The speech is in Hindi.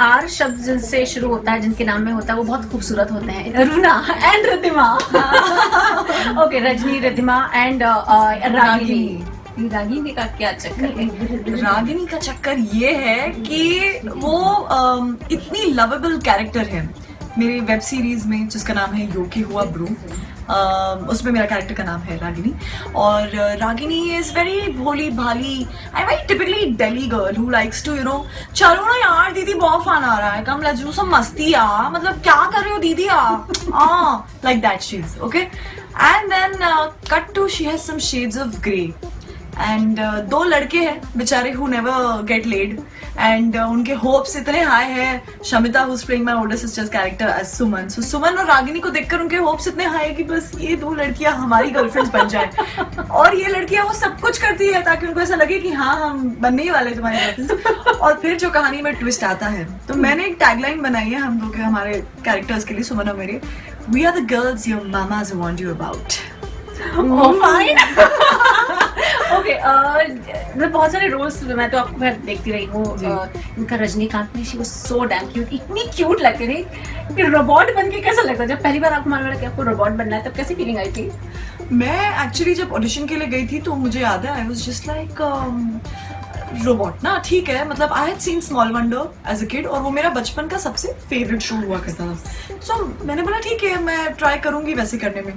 आर शब्द से शुरू होता है जिनके नाम में होता है वो बहुत खूबसूरत होते हैं। Runa and Ratima okay Rajni Ratima and Ragini. Ragini. का क्या चक्कर है? रागिनी का चक्कर ये है कि वो इतनी लवेबल कैरेक्टर है। मेरी वेब सीरीज़ में, जिसका नाम है योगी हुआ ब्रू उसमें मेरा कैरेक्टर का नाम है रागिनी। और रागिनी इज़ वेरी भोली भाली I very typically Delhi girl who likes to you know चलो ना यार, दीदी बहुत फन आ रहा है, कम लजू सब मस्ती आ मतलब क्या कर रहे हो दीदी आ like that she is okay and then cut to she has some shades of grey and दो लड़के हैं बेचारे who never get laid and उनके होप्स इतने हाई हैं। Shamita who's playing my older sister's character as Suman so Suman और रागिनी को देखकर उनके होप्स इतने हाई है कि बस ये दो लड़कियाँ हमारी गर्लफ्रेंड्स बन जाए। और ये लड़कियाँ वो सब कुछ करती है ताकि उनको ऐसा लगे कि हाँ हम बनने ही वाले तुम्हारे गर्लफ्रेंड्स और फिर जो कहानी में ट्विस्ट आता है तो मैंने एक टैगलाइन बनाई है हम लोग के हमारे कैरेक्टर्स के लिए सुमन और मेरे। We are the girls your mamas want you about Oh, fine. Okay मैं बहुत सारे रोल्स मैं तो आपको मैं देखती रही हूँ इनका रजनीकांत में she was so damn cute इतनी क्यूट लगती थी कि रोबोट बन के कैसा लगता जब पहली बार आपको मालूम पड़ा कि आपको रोबोट बनना है तब कैसी फीलिंग आई थी? मैं एक्चुअली जब ऑडिशन के लिए गई थी तो मुझे याद है I was just like robot ना ठीक है मतलब I had seen Small Wonder as a kid और वो मेरा बचपन का सबसे फेवरेट शो हुआ करता था। सो so, मैंने बोला ठीक है मैं ट्राई करूँगी वैसे करने में।